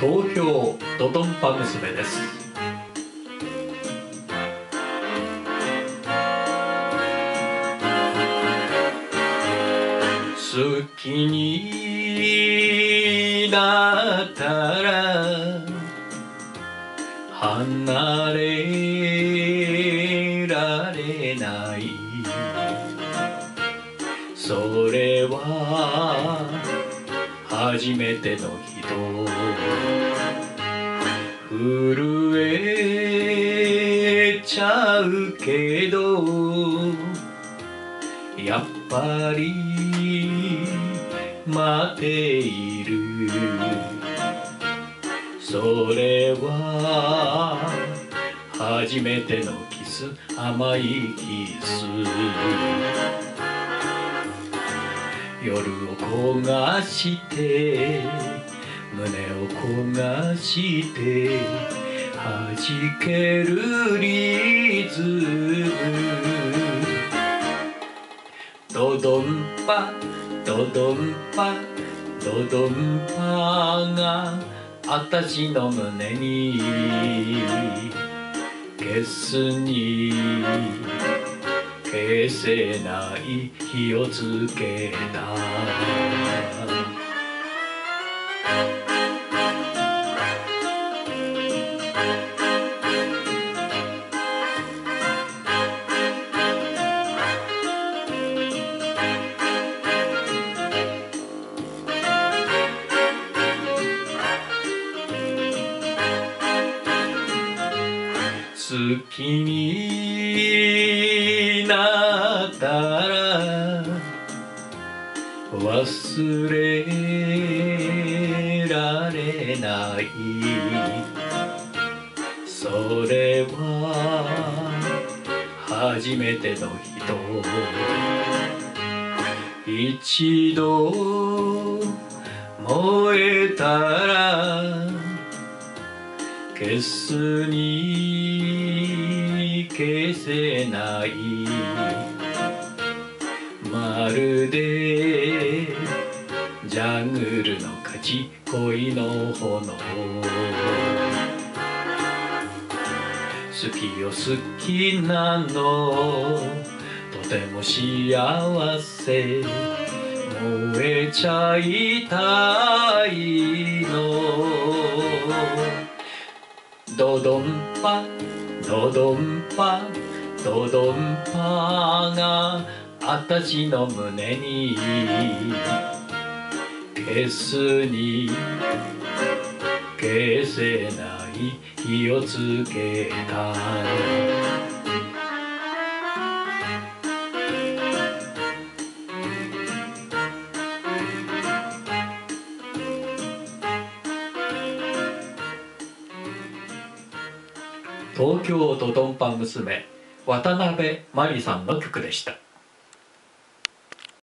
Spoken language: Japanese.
東京ドドンパ娘です。好きになったら離れられない。それは初めての人震えちゃうけどやっぱり待っている。それは初めてのキス甘いキス。夜を焦がして胸を焦がして弾けるリズム。ドドンパドドンパドドンパが私の胸に。消すに消せない火をつけた。好きになったら忘れないそれは初めての人一度燃えたら消すに消せないまるでジャングルの勝ち恋の炎好きよ好きなのとても幸せ燃えちゃいたいのドドンパドドンパドドンパが私の胸に消すに消せない火をつけた東京ドドンパ娘渡辺真理さんの曲でした。